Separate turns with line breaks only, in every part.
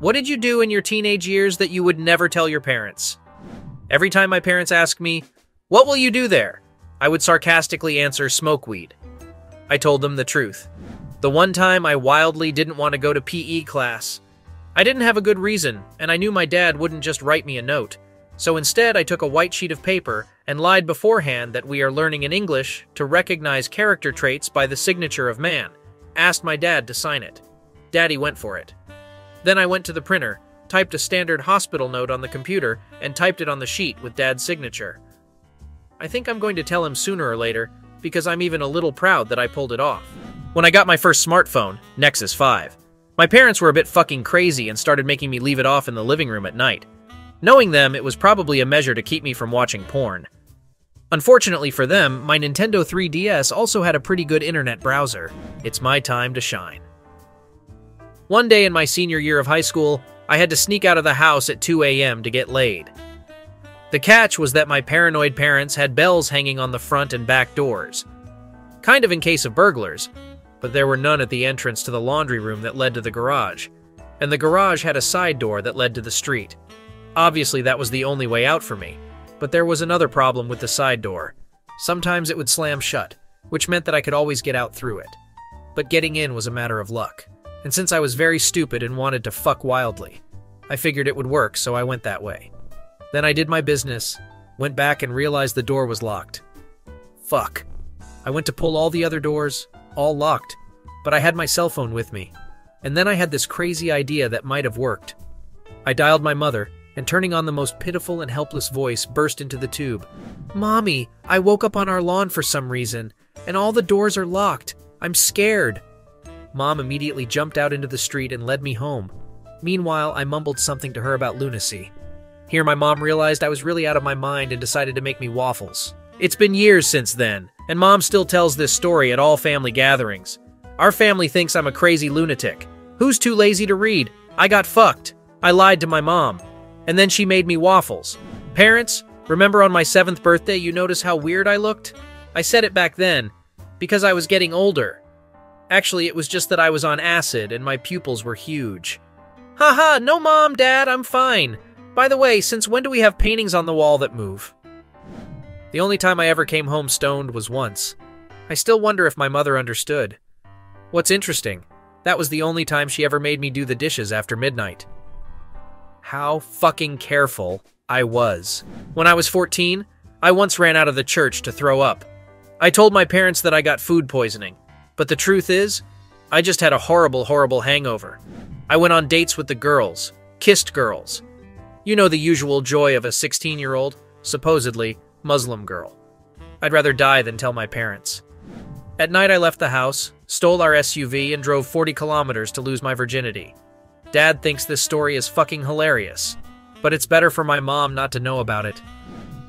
What did you do in your teenage years that you would never tell your parents? Every time my parents asked me, What will you do there? I would sarcastically answer, Smoke weed. I told them the truth. The one time I wildly didn't want to go to PE class. I didn't have a good reason, and I knew my dad wouldn't just write me a note. So instead, I took a white sheet of paper and lied beforehand that we are learning in English to recognize character traits by the signature of man. Asked my dad to sign it. Daddy went for it. Then I went to the printer, typed a standard hospital note on the computer, and typed it on the sheet with Dad's signature. I think I'm going to tell him sooner or later, because I'm even a little proud that I pulled it off. When I got my first smartphone, Nexus 5, my parents were a bit fucking crazy and started making me leave it off in the living room at night. Knowing them, it was probably a measure to keep me from watching porn. Unfortunately for them, my Nintendo 3DS also had a pretty good internet browser. It's my time to shine. One day in my senior year of high school, I had to sneak out of the house at 2 a.m. to get laid. The catch was that my paranoid parents had bells hanging on the front and back doors. Kind of in case of burglars, but there were none at the entrance to the laundry room that led to the garage, and the garage had a side door that led to the street. Obviously, that was the only way out for me, but there was another problem with the side door. Sometimes it would slam shut, which meant that I could always get out through it. But getting in was a matter of luck, and since I was very stupid and wanted to fuck wildly, I figured it would work, so I went that way. Then I did my business, went back and realized the door was locked. Fuck. I went to pull all the other doors, all locked, but I had my cell phone with me. And then I had this crazy idea that might have worked. I dialed my mother, and turning on the most pitiful and helpless voice, burst into the tube. Mommy, I woke up on our lawn for some reason, and all the doors are locked. I'm scared. Mom immediately jumped out into the street and led me home. Meanwhile, I mumbled something to her about lunacy. Here, my mom realized I was really out of my mind and decided to make me waffles. It's been years since then, and mom still tells this story at all family gatherings. Our family thinks I'm a crazy lunatic. Who's too lazy to read? I got fucked. I lied to my mom. And then she made me waffles. Parents, remember on my seventh birthday you notice how weird I looked? I said it back then, because I was getting older. Actually, it was just that I was on acid and my pupils were huge. Haha, no mom, dad, I'm fine. By the way, since when do we have paintings on the wall that move? The only time I ever came home stoned was once. I still wonder if my mother understood. What's interesting, that was the only time she ever made me do the dishes after midnight. How fucking careful I was. When I was 14, I once ran out of the church to throw up. I told my parents that I got food poisoning, but the truth is, I just had a horrible, horrible hangover. I went on dates with the girls, kissed girls. You know the usual joy of a 16 year old, supposedly Muslim girl. I'd rather die than tell my parents. At night, I left the house, stole our SUV, and drove 40 kilometers to lose my virginity. Dad thinks this story is fucking hilarious, but it's better for my mom not to know about it.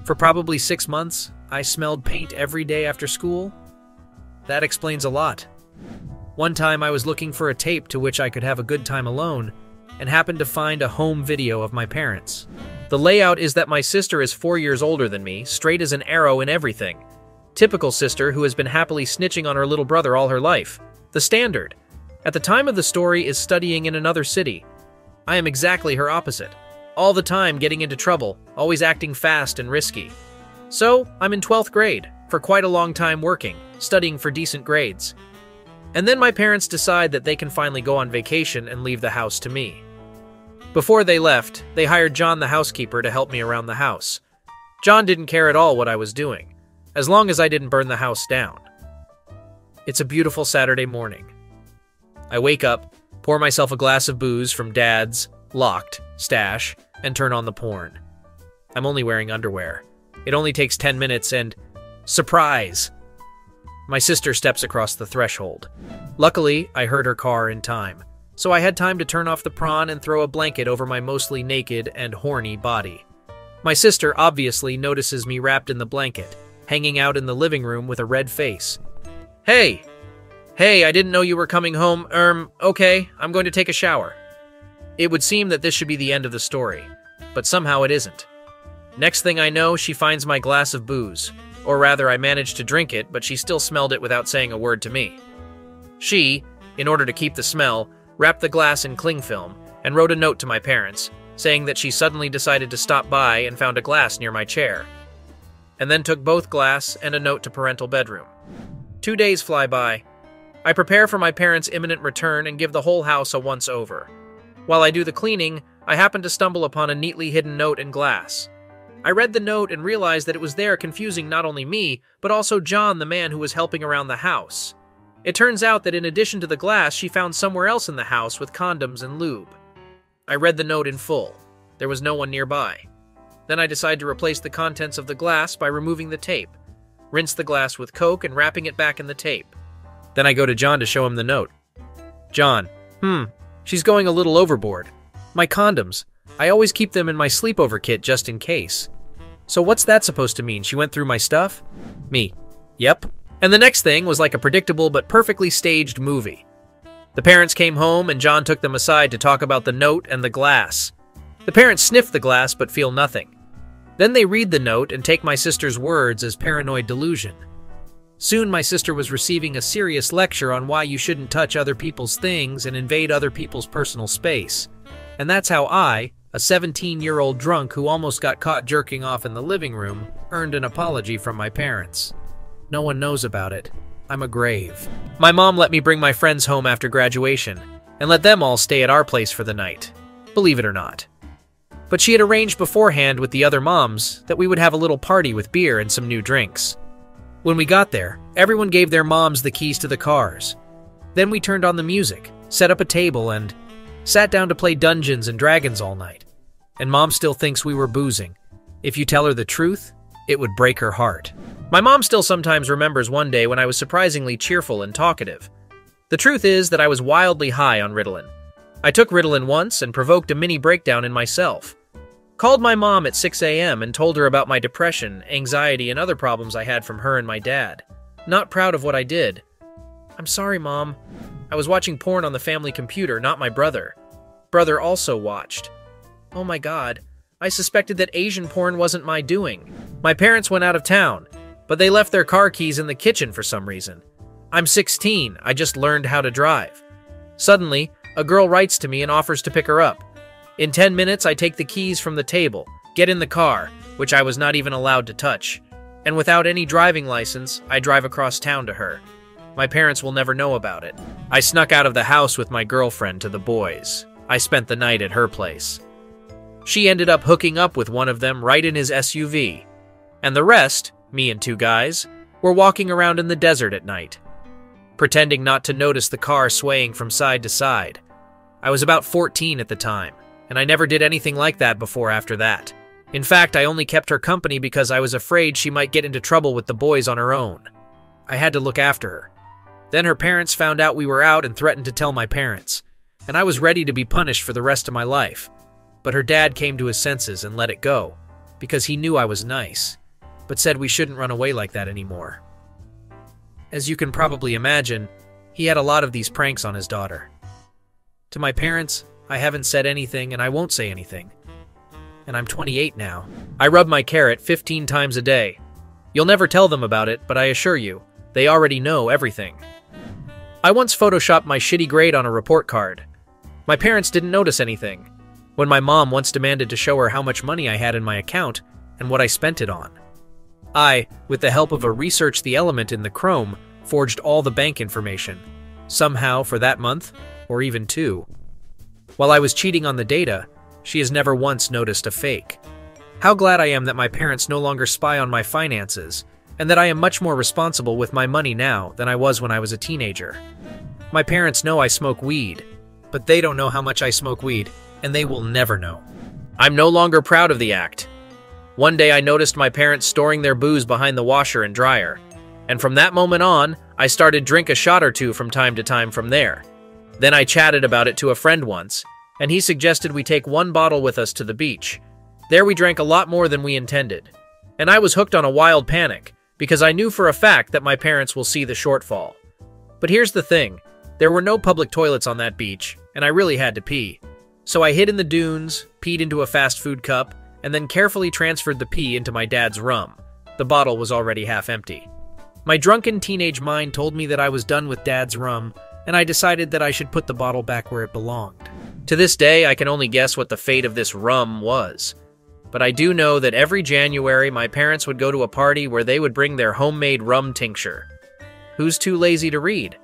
For probably six months, I smelled paint every day after school. That explains a lot. One time I was looking for a tape to which I could have a good time alone, and happened to find a home video of my parents. The layout is that my sister is four years older than me, straight as an arrow in everything. Typical sister who has been happily snitching on her little brother all her life. The standard at the time of the story, is studying in another city. I am exactly her opposite. All the time getting into trouble, always acting fast and risky. So, I'm in 12th grade, for quite a long time working, studying for decent grades. And then my parents decide that they can finally go on vacation and leave the house to me. Before they left, they hired John the housekeeper to help me around the house. John didn't care at all what I was doing, as long as I didn't burn the house down. It's a beautiful Saturday morning. I wake up, pour myself a glass of booze from Dad's, locked, stash, and turn on the porn. I'm only wearing underwear. It only takes 10 minutes and. Surprise! My sister steps across the threshold. Luckily, I heard her car in time, so I had time to turn off the prawn and throw a blanket over my mostly naked and horny body. My sister obviously notices me wrapped in the blanket, hanging out in the living room with a red face. Hey, Hey, I didn't know you were coming home. Erm, okay, I'm going to take a shower. It would seem that this should be the end of the story, but somehow it isn't. Next thing I know, she finds my glass of booze. Or rather, I managed to drink it, but she still smelled it without saying a word to me. She, in order to keep the smell, wrapped the glass in cling film and wrote a note to my parents, saying that she suddenly decided to stop by and found a glass near my chair, and then took both glass and a note to parental bedroom. Two days fly by. I prepare for my parents' imminent return and give the whole house a once over. While I do the cleaning, I happen to stumble upon a neatly hidden note in glass. I read the note and realized that it was there confusing not only me, but also John, the man who was helping around the house. It turns out that in addition to the glass, she found somewhere else in the house with condoms and lube. I read the note in full. There was no one nearby. Then I decide to replace the contents of the glass by removing the tape, rinse the glass with Coke, and wrapping it back in the tape. Then I go to John to show him the note. John, hmm, she's going a little overboard. My condoms. I always keep them in my sleepover kit just in case. So what's that supposed to mean? She went through my stuff? Me. Yep. And the next thing was like a predictable but perfectly staged movie. The parents came home and John took them aside to talk about the note and the glass. The parents sniff the glass but feel nothing. Then they read the note and take my sister's words as paranoid delusion. Soon my sister was receiving a serious lecture on why you shouldn't touch other people's things and invade other people's personal space. And that's how I, a 17 year old drunk who almost got caught jerking off in the living room, earned an apology from my parents. No one knows about it. I'm a grave. My mom let me bring my friends home after graduation and let them all stay at our place for the night, believe it or not. But she had arranged beforehand with the other moms that we would have a little party with beer and some new drinks. When we got there, everyone gave their moms the keys to the cars. Then we turned on the music, set up a table, and sat down to play Dungeons and Dragons all night. And mom still thinks we were boozing. If you tell her the truth, it would break her heart. My mom still sometimes remembers one day when I was surprisingly cheerful and talkative. The truth is that I was wildly high on Ritalin. I took Ritalin once and provoked a mini breakdown in myself. Called my mom at 6 a.m. and told her about my depression, anxiety, and other problems I had from her and my dad. Not proud of what I did. I'm sorry, Mom. I was watching porn on the family computer, not my brother. Brother also watched. Oh my god. I suspected that Asian porn wasn't my doing. My parents went out of town, but they left their car keys in the kitchen for some reason. I'm 16, I just learned how to drive. Suddenly, a girl writes to me and offers to pick her up. In 10 minutes, I take the keys from the table, get in the car, which I was not even allowed to touch, and without any driving license, I drive across town to her. My parents will never know about it. I snuck out of the house with my girlfriend to the boys. I spent the night at her place. She ended up hooking up with one of them right in his SUV. And the rest, me and two guys, were walking around in the desert at night, pretending not to notice the car swaying from side to side. I was about 14 at the time and I never did anything like that before after that. In fact, I only kept her company because I was afraid she might get into trouble with the boys on her own. I had to look after her. Then her parents found out we were out and threatened to tell my parents, and I was ready to be punished for the rest of my life. But her dad came to his senses and let it go, because he knew I was nice, but said we shouldn't run away like that anymore. As you can probably imagine, he had a lot of these pranks on his daughter. To my parents, I haven't said anything and I won't say anything. And I'm 28 now. I rub my carrot 15 times a day. You'll never tell them about it, but I assure you, they already know everything. I once photoshopped my shitty grade on a report card. My parents didn't notice anything. When my mom once demanded to show her how much money I had in my account and what I spent it on. I, with the help of a Research the Element in the Chrome, forged all the bank information. Somehow, for that month, or even two. While I was cheating on the data, she has never once noticed a fake. How glad I am that my parents no longer spy on my finances, and that I am much more responsible with my money now than I was when I was a teenager. My parents know I smoke weed, but they don't know how much I smoke weed, and they will never know. I'm no longer proud of the act. One day I noticed my parents storing their booze behind the washer and dryer, and from that moment on, I started drink a shot or two from time to time from there. Then I chatted about it to a friend once, and he suggested we take one bottle with us to the beach. There we drank a lot more than we intended. And I was hooked on a wild panic, because I knew for a fact that my parents will see the shortfall. But here's the thing, there were no public toilets on that beach, and I really had to pee. So I hid in the dunes, peed into a fast food cup, and then carefully transferred the pee into my dad's rum. The bottle was already half empty. My drunken teenage mind told me that I was done with dad's rum, and I decided that I should put the bottle back where it belonged. To this day, I can only guess what the fate of this rum was. But I do know that every January, my parents would go to a party where they would bring their homemade rum tincture. Who's too lazy to read?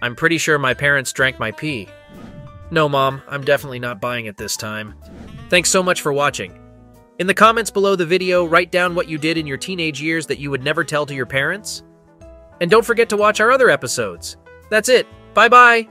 I'm pretty sure my parents drank my pee. No, Mom, I'm definitely not buying it this time. Thanks so much for watching. In the comments below the video, write down what you did in your teenage years that you would never tell to your parents. And don't forget to watch our other episodes. That's it. Bye bye.